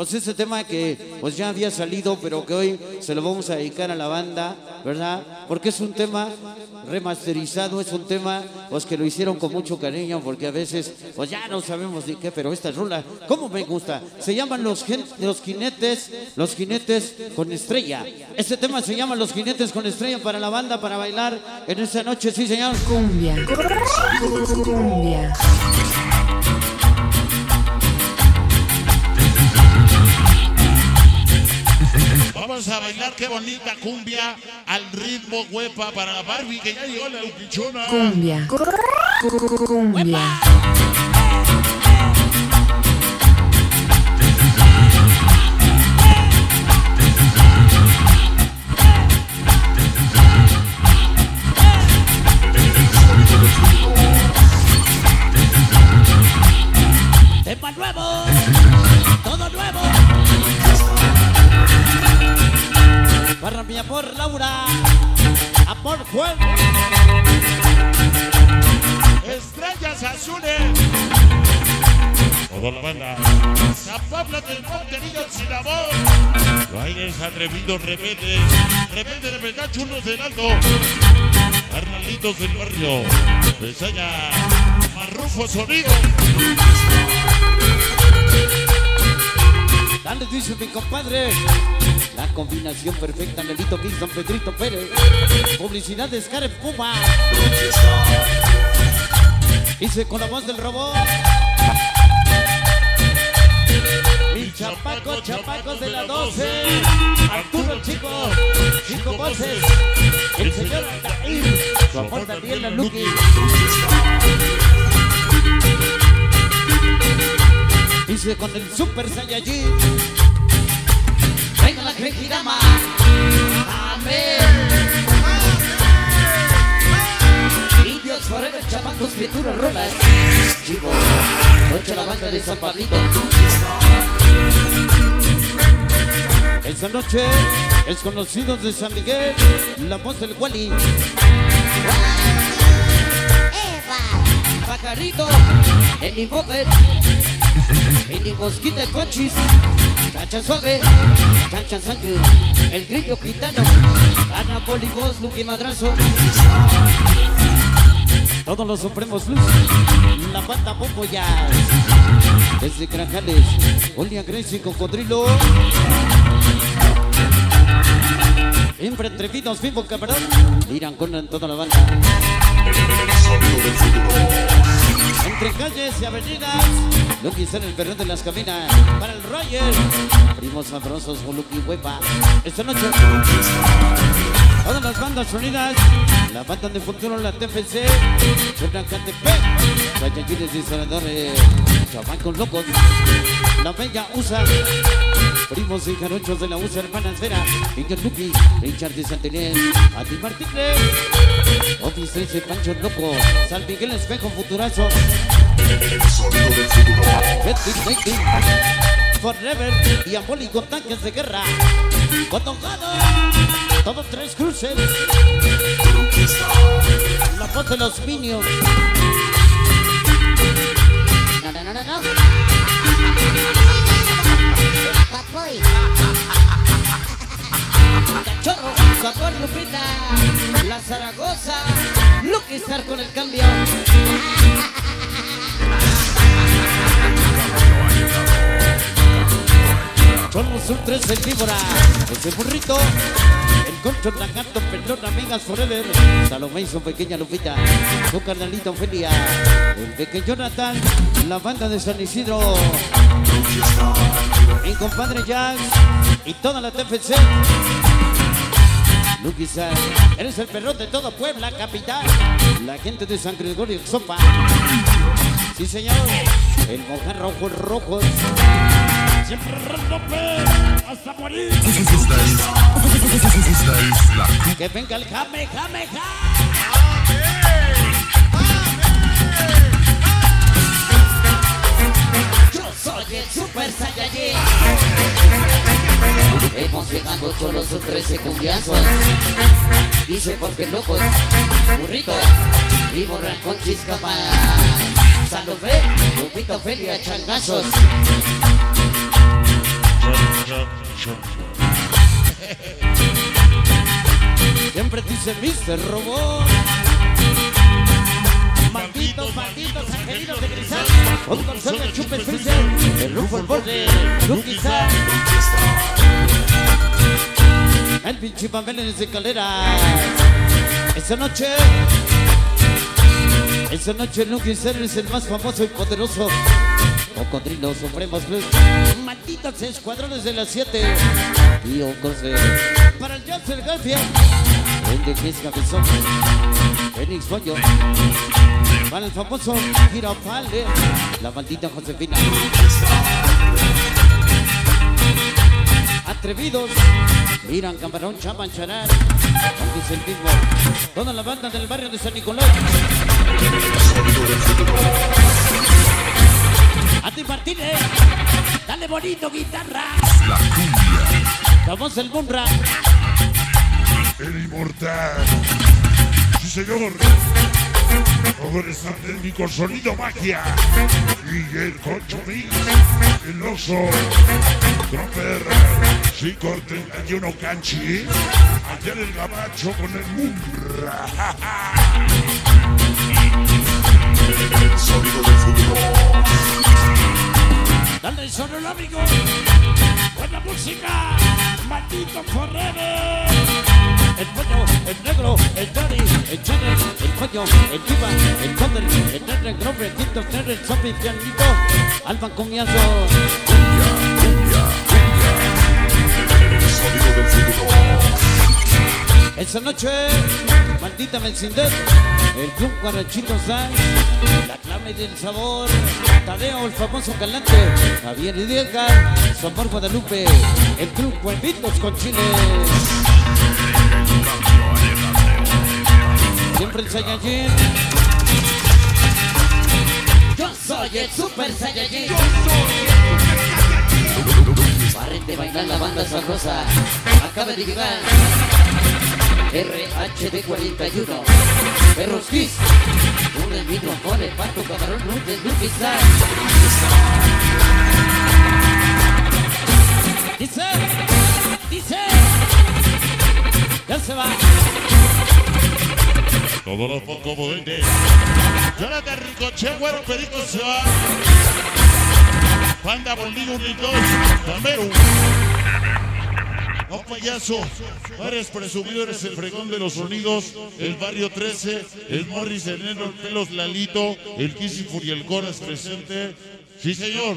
Pues ese tema que pues ya había salido, pero que hoy se lo vamos a dedicar a la banda, ¿verdad? Porque es un tema remasterizado, es un tema pues que lo hicieron con mucho cariño, porque a veces pues ya no sabemos de qué, pero esta rula, ¿cómo me gusta? Se llaman los, los jinetes, los jinetes con estrella. Este tema se llama Los jinetes con estrella para la banda, para bailar en esta noche, sí señor. Cumbia. Cumbia. A bailar qué bonita cumbia al ritmo huepa para la Barbie que ya llegó la luquichona. Cumbia. Cumbia. Laura, amor Juan. Estrellas azules. Toda la banda. San Pablo del Monterillo sin amor. Bailes atrevidos, rebeldes. Rebeldes de verdad, chulos del alto. Carnalitos del barrio. Les haya marrufo sonido. Dale, dice mi compadre. La combinación perfecta, Nelito Kingston, Pedrito Pérez. Publicidad de Scar Puma. Dice con la voz del robot. Mi chapaco, chapacos de la 12. Arturo chico, chico voces. El señor Altair, su amor Daniel la Con el Super Saiyajin. Venga la Genkidama. Amén. Indios Forever, chamacos, criaturas, rolas. Chivo, ocho la banda de San Pablito. Esta noche, desconocidos de San Miguel, la voz del Wally. Pajarito, el Invoker, el Imosquita, el Conchis, Chacha Suave, Chacha Sangre, el Grillo Gitano, Ana Polibos, Luqui Madrazo. Todos los Supremos Luz, la banda Bombo Jazz, desde Granjales, Olia Gracie, Cocodrilo. Siempre atrevidos, vivo cabrón. Irán con toda la banda. Entre calles y avenidas, está en el perrón de las caminas. Para el Roger, primos sabrosos, Lucky Huepa. Esta noche, todas las bandas unidas, la banda de futuro, la TFC, Chonacatepec, Sayayines y Senadores, Chamacos Locos, la Bella USA, primos y jarochos de la USA, hermana Esfera, Miguel Lucky, Richard de Santelés, Ati Martínez, Office 13, Pancho Loco, San Miguel Espejo Futurazo, Betty Betty, Forever, Diabólico Tanques de Guerra, Cotongado, todos tres cruces, la voz de los Minions. No, no, no, no. Lupita, La Zaragoza, Lucky Star con el cambio. Somos un tres el víbora, ese burrito, el concho lagarto, perdón, amigas forever, Salomé y su pequeña Lupita, su carnalita Ofelia, el pequeño Jonathan, la banda de San Isidro, mi compadre Jack y toda la TFC. Lucky San, eres el perrón de todo Puebla, capital. La gente de San Gregorio Sopa. Sí, señor. El mojar rojo, rojo. Siempre rompe hasta morir. Esta Que venga el jame, jame, jame. Yo soy el Super Saiyajin. Hemos llegado con los 13 cumbiazos. Dice porque locos, burrito, y borran con chisca para Salomé, Lupita Ofelia, changazos. Siempre dice Mr. Robot. Malditos, malditos angelitos de cristal. Con consola chupes freezer. El rufo, el borde. Lucky Star. El pinche papel en escaleras. Esta noche. Esta noche Lucky Star es el más famoso y poderoso. Cocodrilo Supremos. Malditos escuadrones de las 7. Y un consejo. Para el Johnson García. El de Chris Cabezón. Fénix Pollo. Para el famoso Girafalde. La maldita Josefina. Atrevidos. Miran Camarón, Chaman, Charar. Antes el mismo. Toda la banda del barrio de San Nicolás. A ti Martínez. Dale bonito guitarra. La cumbia. Vamos el Munra. El inmortal. Sí, señor. Poderes técnicos, sonido magia. Y el concho mix. El oso. Tromper. Sí, con 31 canchi. Allá en el gabacho con el Munra. El sonido del futuro. Dale el sonido amigo. Buena música. Maldito forever. El pollo, el negro, el Dori, el Channel, el pollo, el Diva, el Thunder, el Nerd, el Grove, el Tito, el Zombie, el Pianito, Alba Comiazo, Cumbia, cumbia, Esa noche, maldita Melcinder, el Club Guarachito San, la clave del sabor, Tadeo, el famoso calante, Javier Idieca, Somor Guadalupe, el Club Huevitos con Chile. Siempre el Saiyajin. Yo soy el Super Saiyajin. Paren de bailar la banda sabrosa. Acaba de llegar. RHD 41. Perros Kiss. Un el micrófono, el pato, camarón, Lucky Star. Dice, dice. Ya se va. Todos los pocos potentes. Jonathan Ricoche, Güero Perico se va. Panda Bolillo Unidos. Tamero. No payaso, eres presumido, eres el fregón de los sonidos, el barrio 13, el Morris, el Negro, el Pelos, Lalito, el Kissy y el presente. Sí, señor.